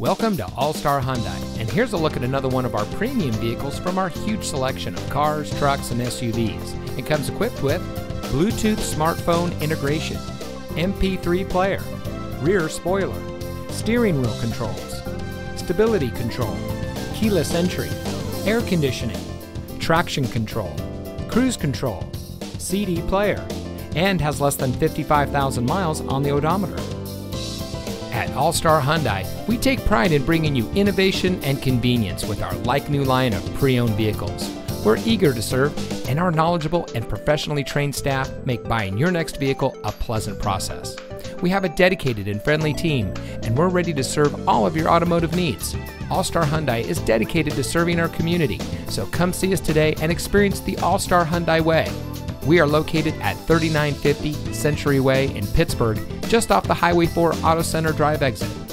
Welcome to All Star Hyundai, and here's a look at another one of our premium vehicles from our huge selection of cars, trucks, and SUVs. It comes equipped with Bluetooth smartphone integration, MP3 player, rear spoiler, steering wheel controls, stability control, keyless entry, air conditioning, traction control, cruise control, CD player, and has less than 55,000 miles on the odometer. At All Star Hyundai, we take pride in bringing you innovation and convenience with our like new line of pre owned vehicles. We're eager to serve, and our knowledgeable and professionally trained staff make buying your next vehicle a pleasant process. We have a dedicated and friendly team, and we're ready to serve all of your automotive needs. All Star Hyundai is dedicated to serving our community, so come see us today and experience the All Star Hyundai way. We are located at 3950 Century Way in Pittsburg, just off the Highway 4 Auto Center Drive exit.